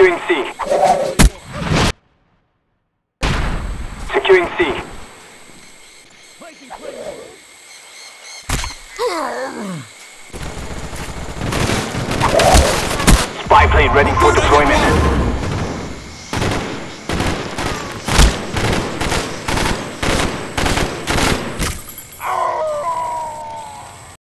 Securing C. Securing C. Spy plane ready for deployment.